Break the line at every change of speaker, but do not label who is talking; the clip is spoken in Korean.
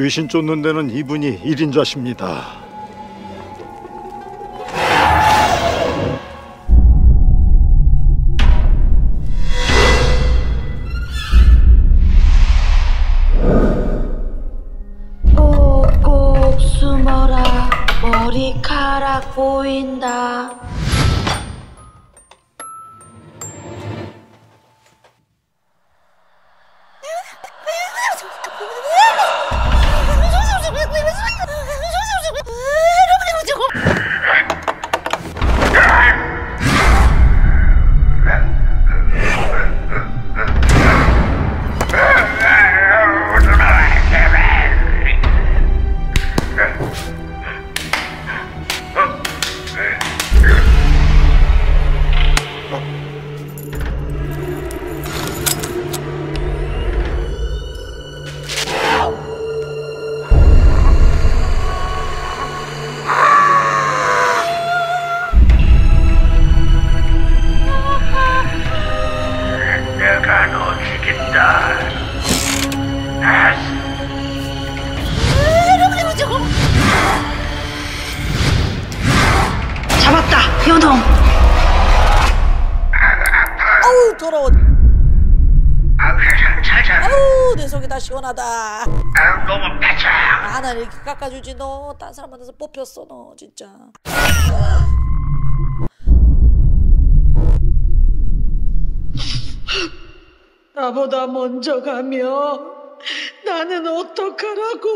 귀신 쫓는 데는 이분이 일인자십니다.
꼭꼭 숨어라 머리카락 보인다 연홍
아우 더러워. 아우 내 속이 다 시원하다.
아우, 너무 패쳐.
아나 이렇게 깎아주지 너. 딴 사람 만나서 뽑혔어 너 진짜. 나보다 먼저 가면 나는 어떡하라고